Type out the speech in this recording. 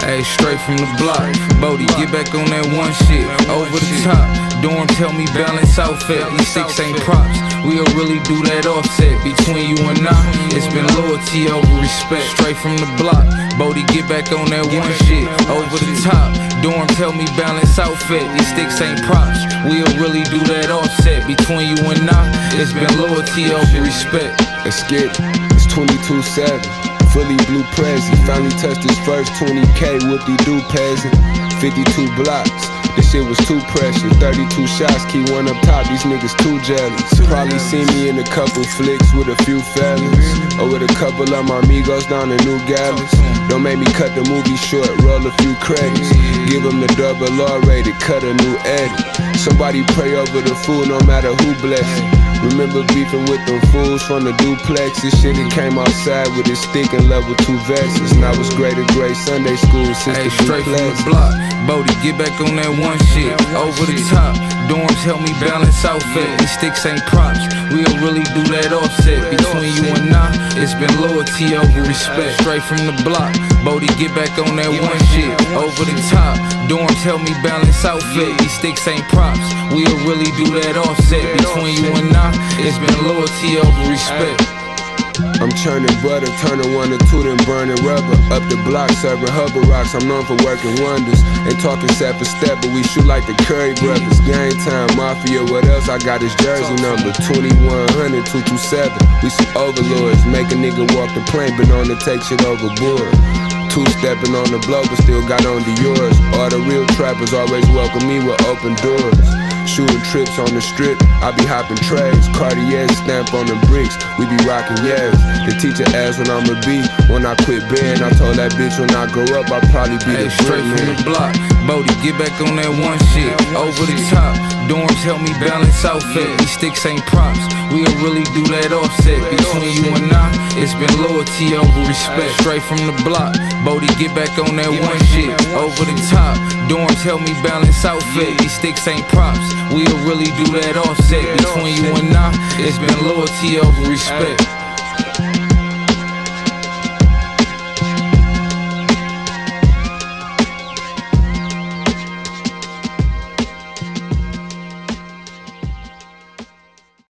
Hey, straight from the block. Boldy, get back on that one shit. Over the top. Dorm tell me balance outfit. These six ain't props. We'll really do that offset. Between you and I, it's been loyalty over respect. Straight from the block. Boldy, get back on that one shit. Over the top. Dorm tell me balance outfit. These sticks ain't props. We'll really do that offset. Between you and I, it's been loyalty over respect. Let's get it. It's 22 7. Fully blue present. Finally touched his first 20k. Whoopie doo peasant. 52 blocks. This shit was too precious. 32 shots, key one up top. These niggas too jealous. Probably seen me in a couple flicks with a few fellas. Or with a couple of my amigos down in Nogales. Don't make me cut the movie short, roll a few credits. Give them the double R rated, cut a new edit. Somebody pray over the food, no matter who bless it. Remember beefing with them fools from the duplex. This shit it came outside with his stick and level two vests. Now it's greater grade Sunday school since Hey, the straight from the block. Boldy, get back on that one shit. Over the top. Dorms help me balance outfit. These sticks ain't props. We'll really do that offset. Between you and I, it's been loyalty over respect. Straight from the block. Boldy, get back on that one shit. Over the top. Dorms help me balance outfit. These sticks ain't props. We'll really do that offset. Between you and I, it's been loyalty over respect. I'm churning butter, turning one to two, then burning rubber. Up the block, serving hubba rocks. I'm known for working wonders. And talking step for step, but we shoot like the Curry brothers. Gang time, mafia, what else? I got his jersey number 2100 227. We some overlords. Make a nigga walk the plane, been on to take shit overboard. Two stepping on the blow, but still got on the yours. All the real trappers always welcome me with open doors. Shooting trips on the strip, I be hopping trays. Cartier stamp on the bricks, we be rocking yes. The teacher asked when I'ma be when I quit bed. I told that bitch when I grow up, I'll probably be Hey, the straight from the block. Boldy, get back on that one shit. Over the top. Dorms help me balance outfit. These sticks ain't props. We'll really do that offset. Between you and I, it's been loyalty over respect. Straight from the block. Boldy, get back on that one shit. Over the top. Dorms help me balance outfit. These sticks ain't props. We'll really do that offset. Between you and I, it's been loyalty over respect.